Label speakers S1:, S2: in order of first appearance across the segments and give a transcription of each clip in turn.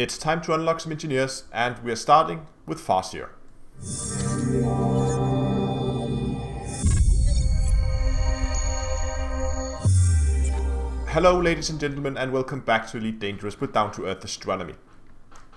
S1: It's time to unlock some engineers and we are starting with Farseer. Hello ladies and gentlemen and welcome back to Elite Dangerous with Down to Earth Astronomy.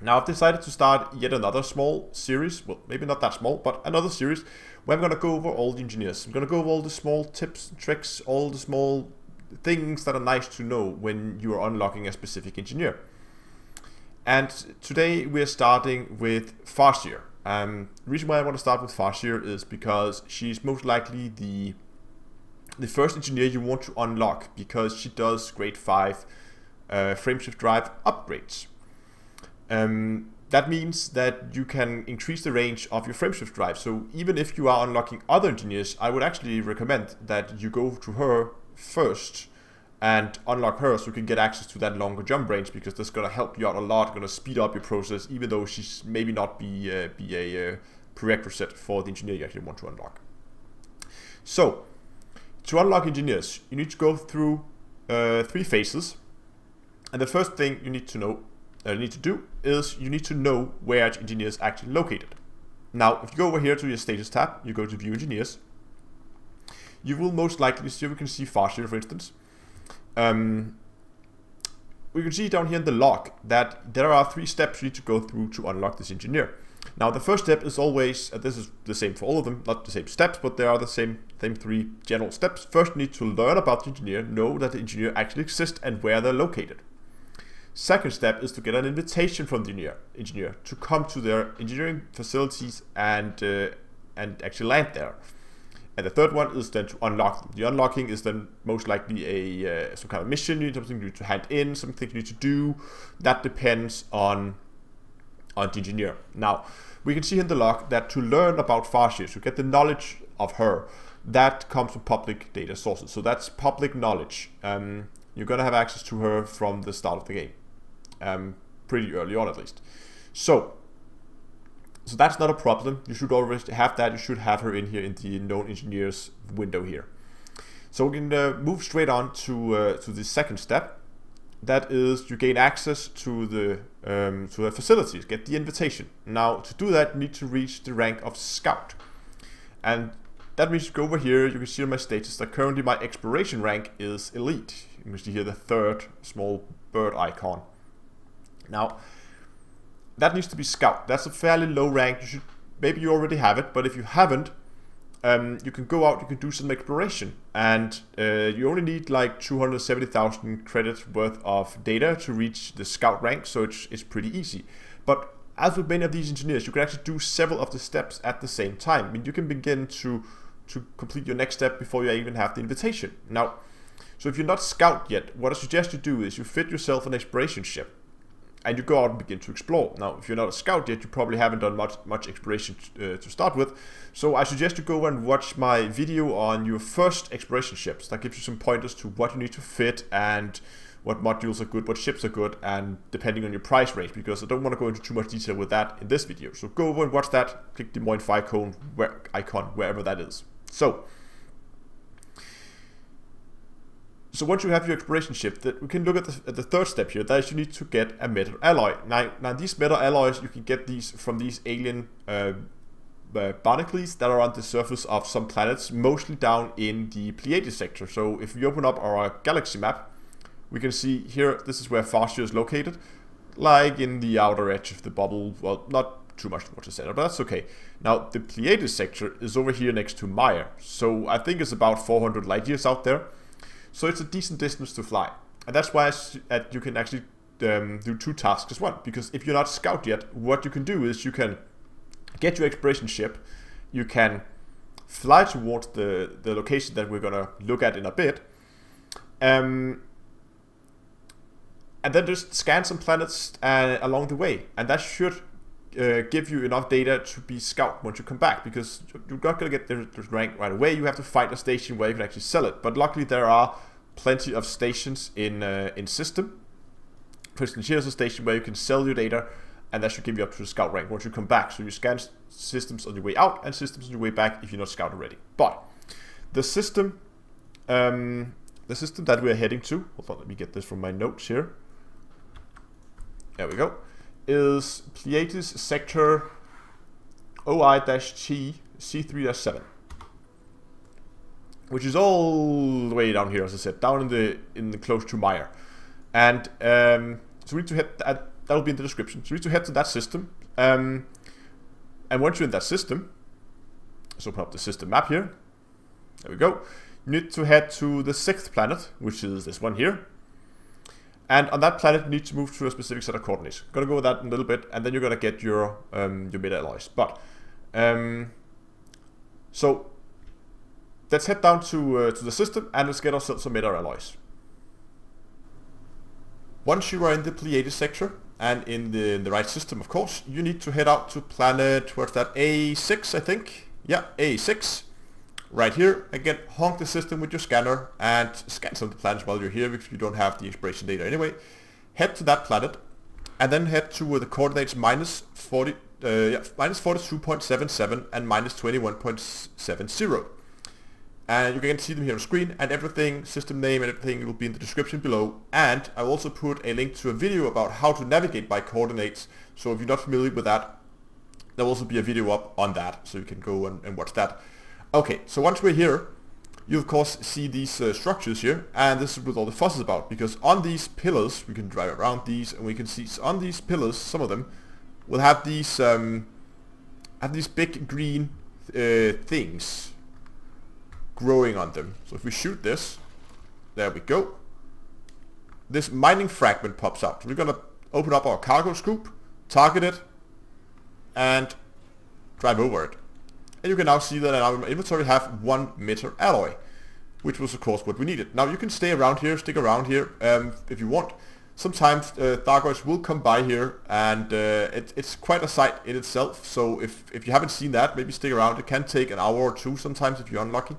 S1: Now I've decided to start yet another small series, well maybe not that small, but another series where I'm going to go over all the engineers. I'm going to go over all the small tips, tricks, all the small things that are nice to know when you are unlocking a specific engineer. And today we're starting with Farseer. Um, reason why I want to start with Farseer is because she's most likely the the first engineer you want to unlock because she does grade 5 uh, frameshift drive upgrades. Um, that means that you can increase the range of your frameshift drive. So even if you are unlocking other engineers, I would actually recommend that you go to her first and unlock her so you can get access to that longer jump range because that's going to help you out a lot, going to speed up your process, even though she's maybe not be, uh, be a uh, prerequisite for the engineer you actually want to unlock. So, to unlock engineers, you need to go through uh, three phases. And the first thing you need to know, uh, need to do, is you need to know where engineer is actually located. Now, if you go over here to your status tab, you go to view engineers, you will most likely see, we can see Farseer for instance, um, we can see down here in the log that there are three steps you need to go through to unlock this engineer. Now the first step is always, uh, this is the same for all of them, not the same steps, but there are the same, same three general steps. First you need to learn about the engineer, know that the engineer actually exists and where they're located. Second step is to get an invitation from the engineer, engineer to come to their engineering facilities and, uh, and actually land there. And the third one is then to unlock. The unlocking is then most likely a uh, some kind of mission, you need something you need to hand in, something you need to do. That depends on on the engineer. Now, we can see in the log that to learn about Farseer, to get the knowledge of her, that comes from public data sources. So that's public knowledge. Um, you're going to have access to her from the start of the game. Um, pretty early on at least. So so that's not a problem. You should always have that. You should have her in here in the known engineers window here. So we can uh, move straight on to uh, to the second step. That is you gain access to the um, to the facilities, get the invitation. Now to do that, you need to reach the rank of scout, and that means you go over here. You can see on my status that currently my exploration rank is elite. You can see here the third small bird icon. Now that needs to be scout. That's a fairly low rank. You should maybe you already have it, but if you haven't, um, you can go out. You can do some exploration, and uh, you only need like 270,000 credits worth of data to reach the scout rank. So it's it's pretty easy. But as with many of these engineers, you can actually do several of the steps at the same time. I mean, you can begin to to complete your next step before you even have the invitation. Now, so if you're not scout yet, what I suggest you do is you fit yourself an exploration ship and you go out and begin to explore. Now, if you're not a scout yet, you probably haven't done much much exploration uh, to start with. So I suggest you go and watch my video on your first exploration ships. That gives you some pointers to what you need to fit and what modules are good, what ships are good, and depending on your price range, because I don't want to go into too much detail with that in this video. So go over and watch that, click the Moin icon, where, icon wherever that is. So, So once you have your exploration ship, that we can look at the, at the, third step here. That is, you need to get a meta alloy. Now, now these meta alloys you can get these from these alien uh, uh, barnacles that are on the surface of some planets, mostly down in the Pleiades sector. So if we open up our galaxy map, we can see here this is where Farseer is located, like in the outer edge of the bubble. Well, not too much more to say, but that's okay. Now the Pleiades sector is over here next to Maia, so I think it's about 400 light years out there. So it's a decent distance to fly. And that's why you can actually um, do two tasks as one. Because if you're not scout yet, what you can do is you can get your exploration ship, you can fly towards the, the location that we're going to look at in a bit, um, and then just scan some planets uh, along the way. And that should uh, give you enough data to be scout once you come back because you're not going to get the, the, rank right away. You have to fight a station where you can actually sell it. But luckily there are plenty of stations in uh, in system. For instance, here's a station where you can sell your data and that should give you up to the scout rank once you come back. So you scan systems on your way out and systems on your way back if you're not scout already. But the system, um, the system that we're heading to, hold on, let me get this from my notes here. There we go is Pleiades sector OI-T C3-7 which is all the way down here, as I said, down in the in the close to Maia. And um, so we need to head that that'll be in the description. So we need to head to that system. Um, and once you're in that system, so open up the system map here. There we go. You need to head to the sixth planet, which is this one here. And on that planet, you need to move to a specific set of coordinates. Gonna go with that in a little bit, and then you're gonna get your um, your meta alloys. But um, so let's head down to uh, to the system and let's get ourselves some meta alloys. Once you are in the Pleiades sector and in the, in the right system, of course, you need to head out to planet, where's that, A6, I think? Yeah, A6. Right here, again, honk the system with your scanner and scan some of the planets while you're here because you don't have the exploration data anyway. Head to that planet and then head to uh, the coordinates minus 40, uh, yeah, minus 42.77 and minus 21.70 and you can see them here on screen and everything, system name and everything will be in the description below and I also put a link to a video about how to navigate by coordinates so if you're not familiar with that there will also be a video up on that so you can go and, and watch that. Okay, so once we're here you of course see these uh, structures here and this is what all the fuss is about because on these pillars we can drive around these and we can see on these pillars some of them will have these um, have these big green uh, things growing on them. So if we shoot this, there we go. This mining fragment pops out. So we're to open up our cargo scoop, target it, and drive over it. And you can now see that in our inventory have one meta alloy, which was of course what we needed. Now you can stay around here, stick around here um, if you want. Sometimes uh, Thargoids will come by here and uh, it, it's quite a sight in itself. So if, if you haven't seen that, maybe stick around. It can take an hour or two sometimes if you're unlucky.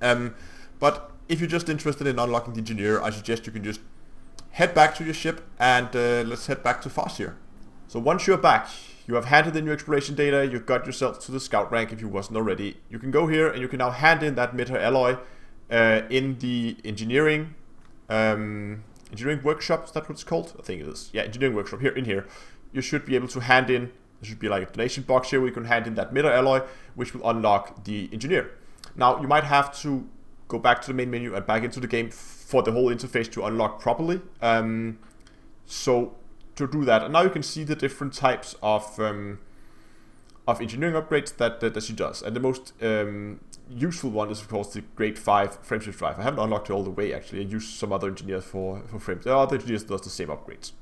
S1: Um, but if you're just interested in unlocking the engineer, I suggest you can just head back to your ship and uh, let's head back to Farseer. So once you're back, you have handed in your exploration data, you've got yourself to the scout rank if you wasn't already. You can go here and you can now hand in that meta alloy uh, in the engineering um, engineering workshop, is that what it's called? I think it is. Yeah, engineering workshop here in here. You should be able to hand in, there should be like a donation box here where you can hand in that meta alloy, which will unlock the engineer. Now, you might have to go back to the main menu and back into the game for the whole interface to unlock properly. Um, so to do that, and now you can see the different types of um, of engineering upgrades that, that, that she does. And the most um, useful one is of course the grade 5 frameshift drive. I haven't unlocked it all the way actually. I used some other engineers for, for frames. Are other engineers does the same upgrades.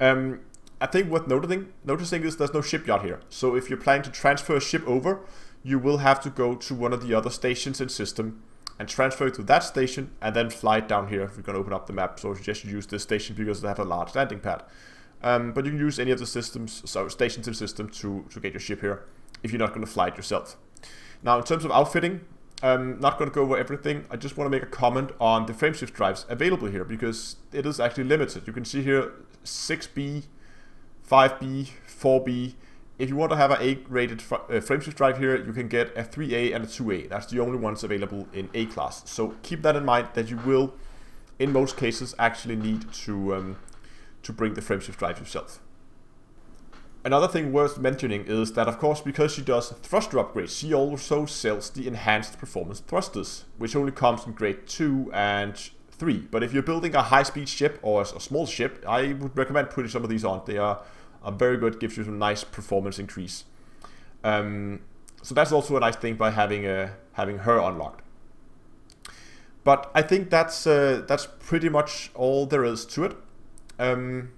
S1: Um, I think worth noticing, noticing is there's no shipyard here. So if you're planning to transfer a ship over, you will have to go to one of the other stations in system and transfer to that station and then fly it down here. We're going to open up the map, so I suggest you use this station because they have a large landing pad. Um, but you can use any of the systems, so stations in system to, to get your ship here if you're not going to fly it yourself. Now, in terms of outfitting, I'm not going to go over everything. I just want to make a comment on the frameshift drives available here because it is actually limited. You can see here 6B, 5B, 4B, if you want to have an A-rated uh, frameshift drive here, you can get a 3A and a 2A. That's the only ones available in A class. So keep that in mind that you will, in most cases, actually need to um, to bring the frameshift drive yourself. Another thing worth mentioning is that, of course, because she does thruster upgrades, she also sells the enhanced performance thrusters, which only comes in grade 2 and 3. But if you're building a high-speed ship or a small ship, I would recommend putting some of these on. They are are very good, gives you some nice performance increase. Um, so that's also a nice thing by having uh, having her unlocked. But I think that's uh, that's pretty much all there is to it. Um,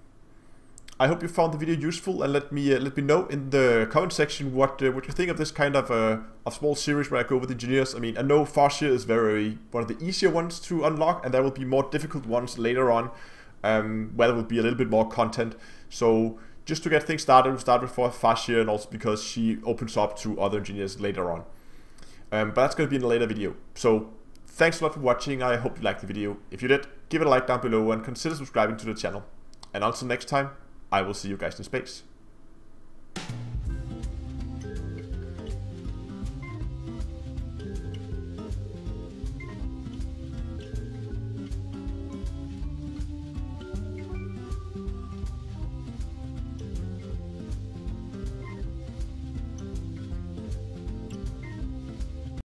S1: I hope you found the video useful and let me uh, let me know in the comment section what uh, what you think of this kind of a uh, small series where I go with engineers. I mean, I know Farseer is very one of the easier ones to unlock, and there will be more difficult ones later on, um, where there will be a little bit more content. So just to get things started, we start with Farseer and also because she opens up to other engineers later on. Um, but that's going to be in a later video. So thanks a lot for watching. I hope you liked the video. If you did, give it a like down below and consider subscribing to the channel. And until next time, I will see you guys in space.